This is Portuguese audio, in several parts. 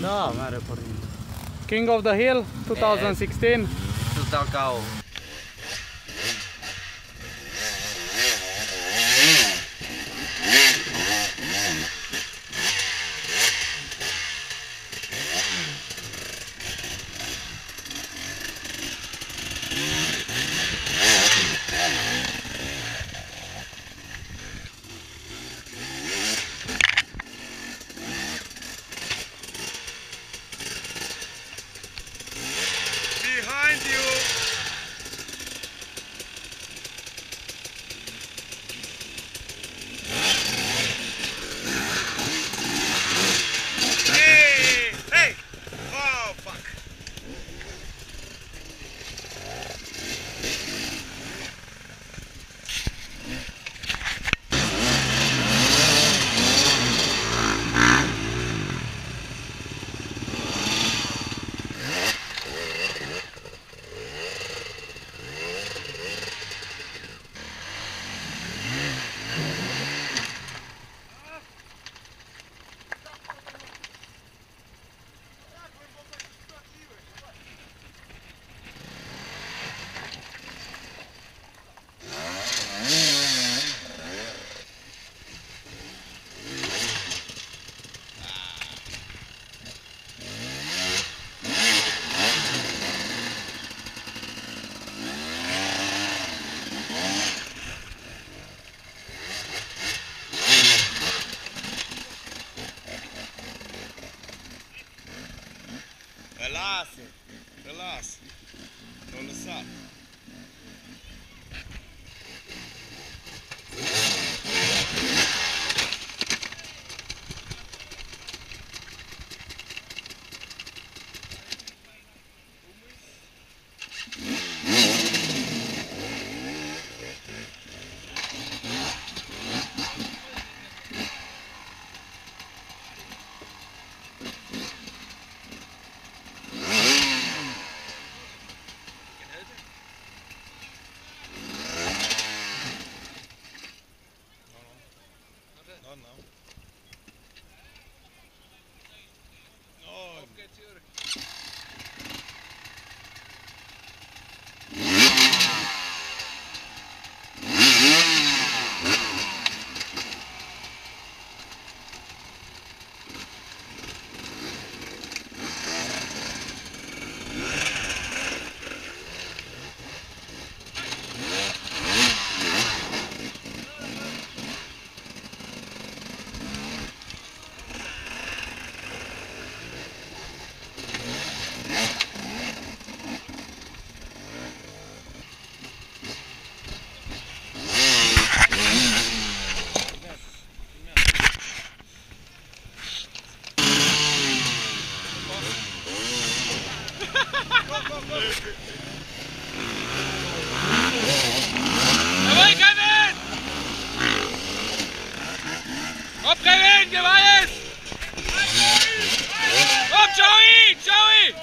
No, I'm not recording. King of the Hill eh, 2016. Tutakao. Relaxa, relaxa. Komm, Brevin, gib alles! Komm, Joey! Joey!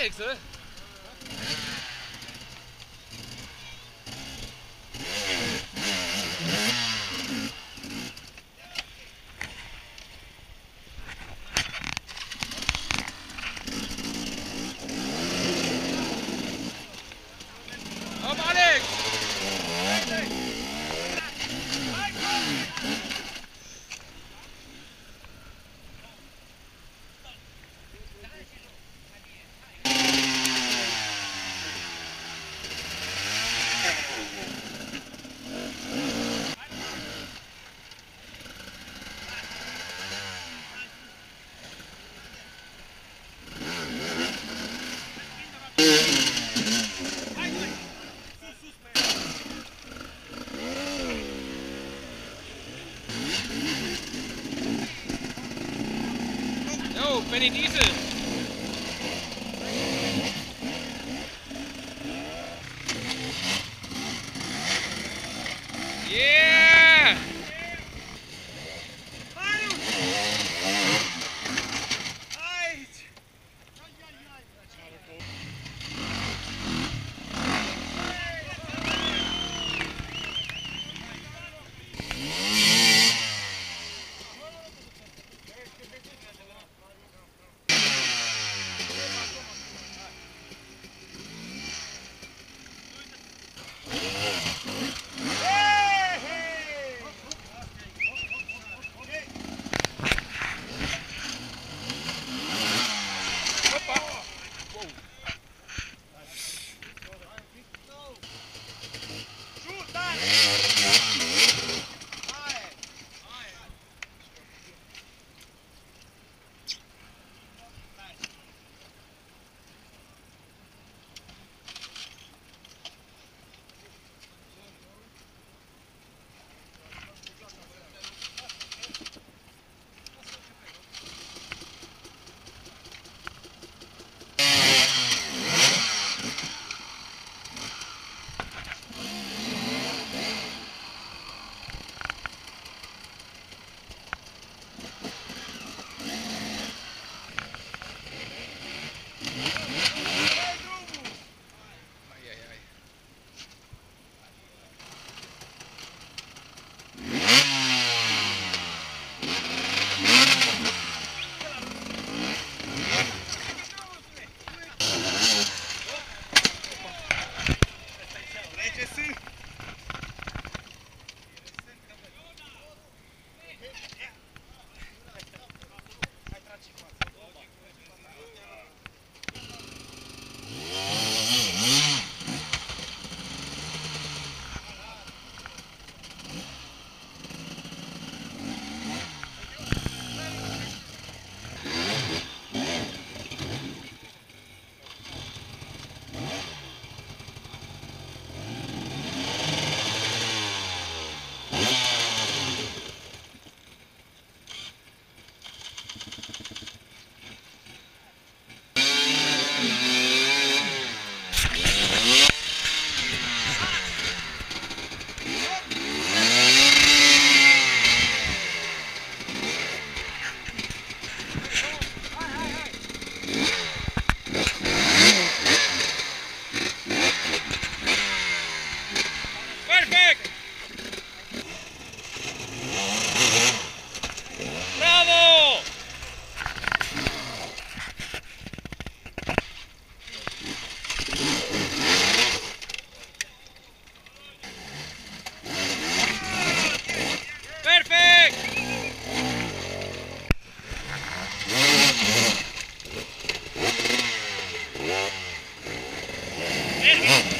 Alex, eh? Benny Diesel. Mm.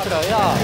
들어야.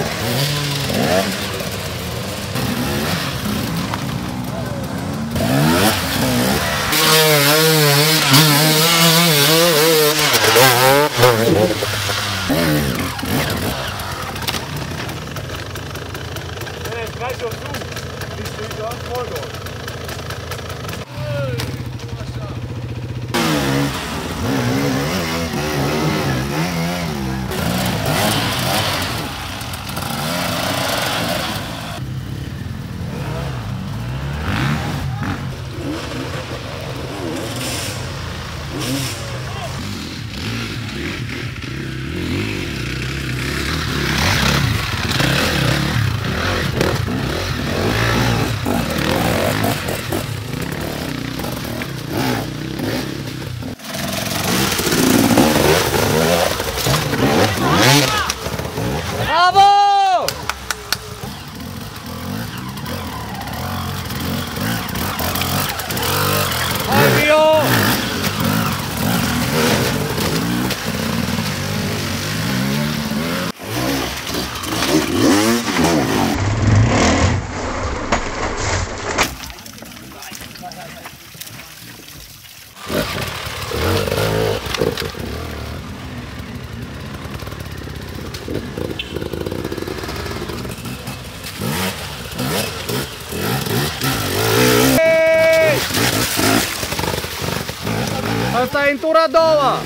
która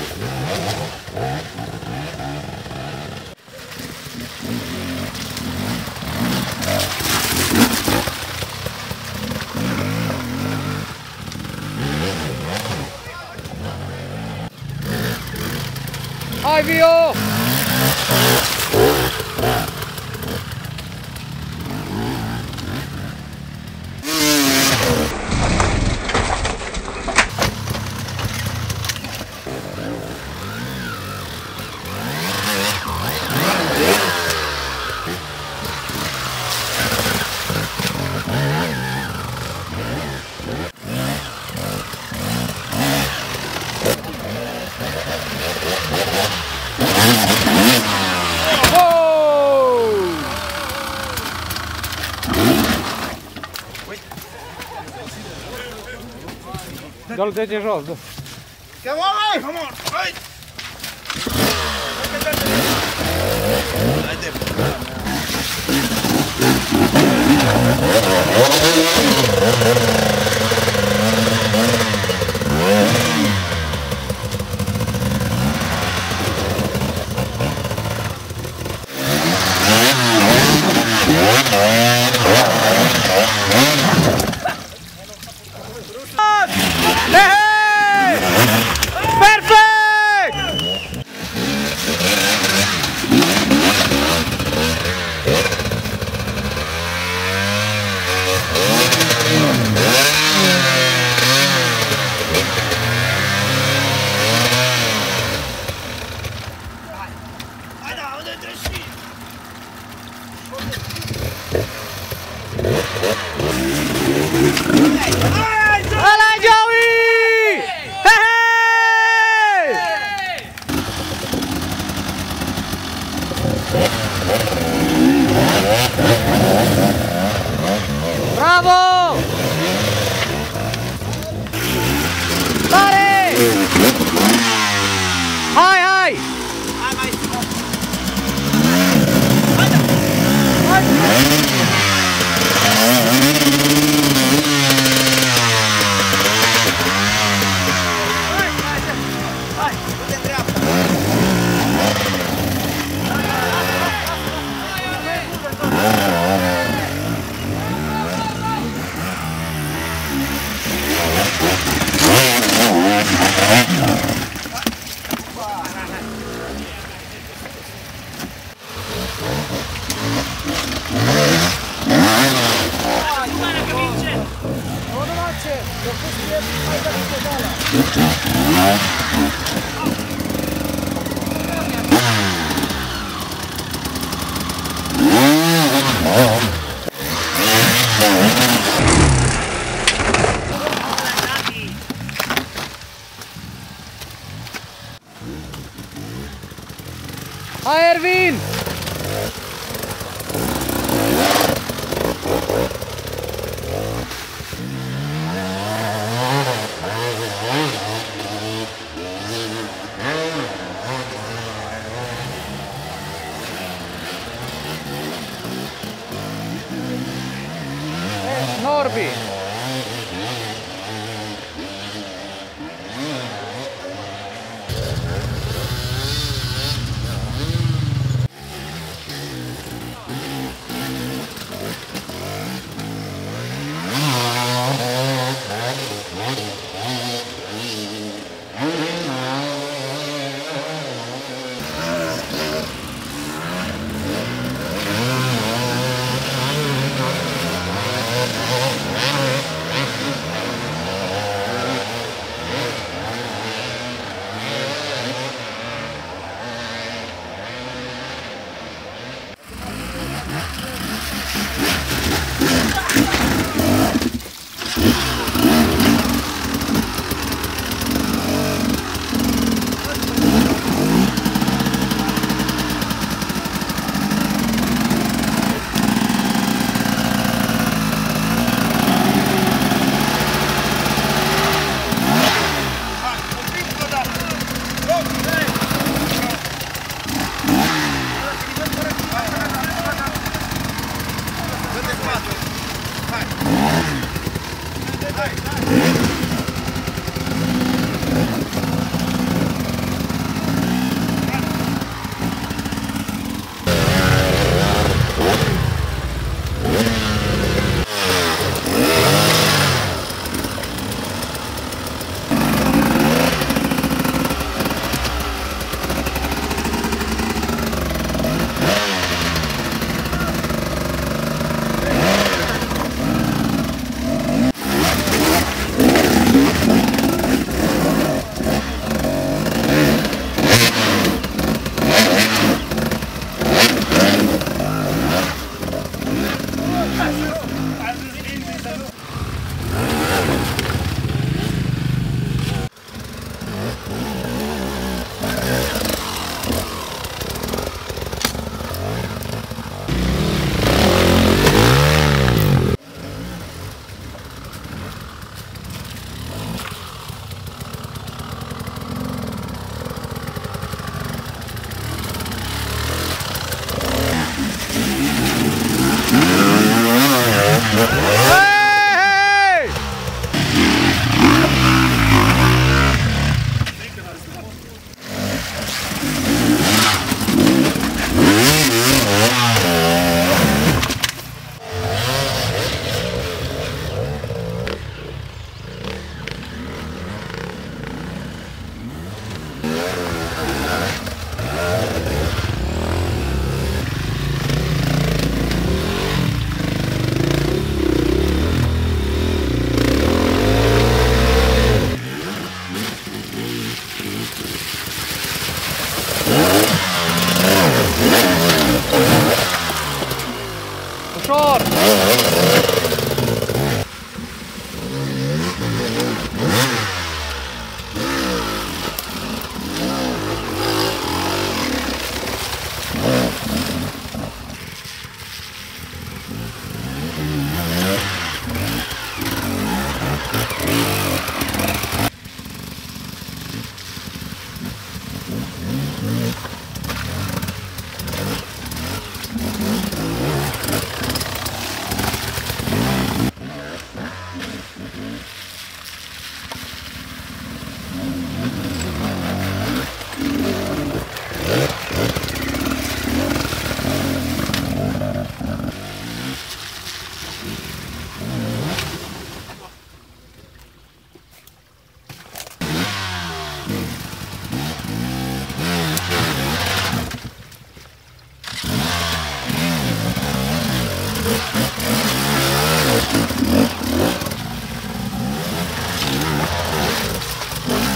Ai, Ivio! Don't touch your shoulder. Come on, come on. Corby.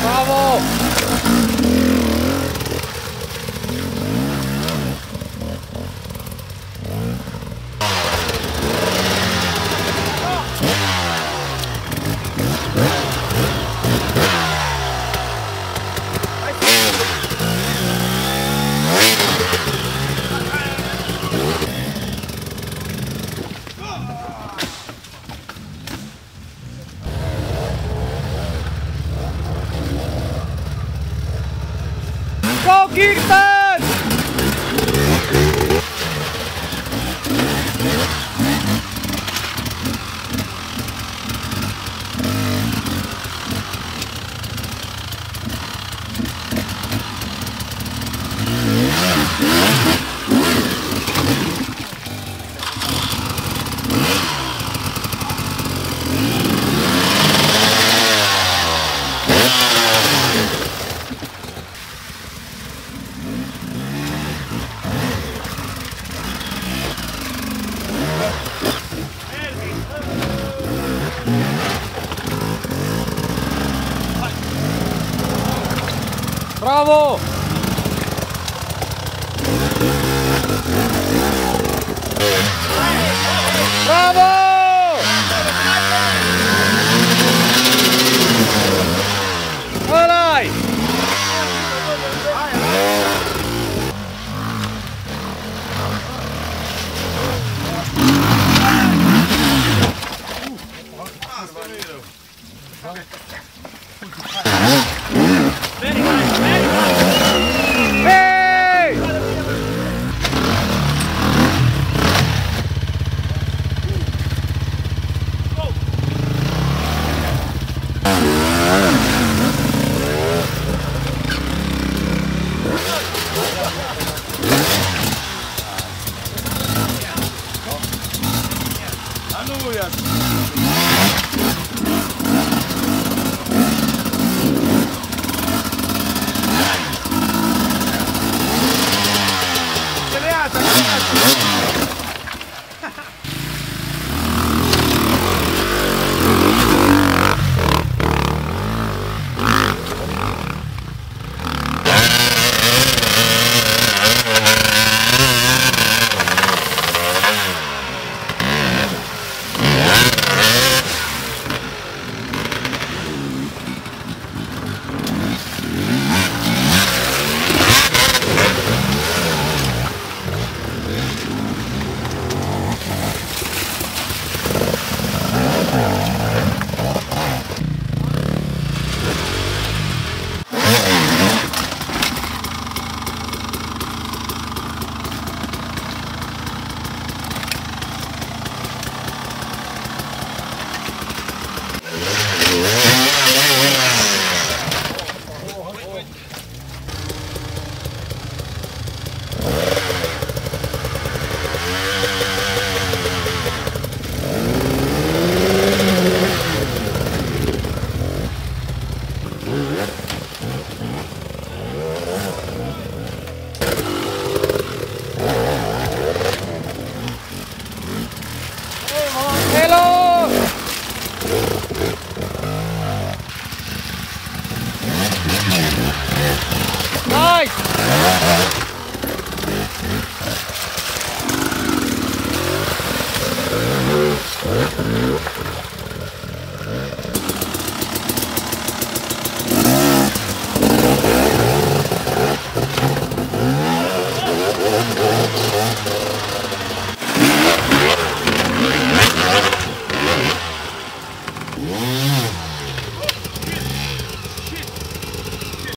Bravo! Yeah. Okay.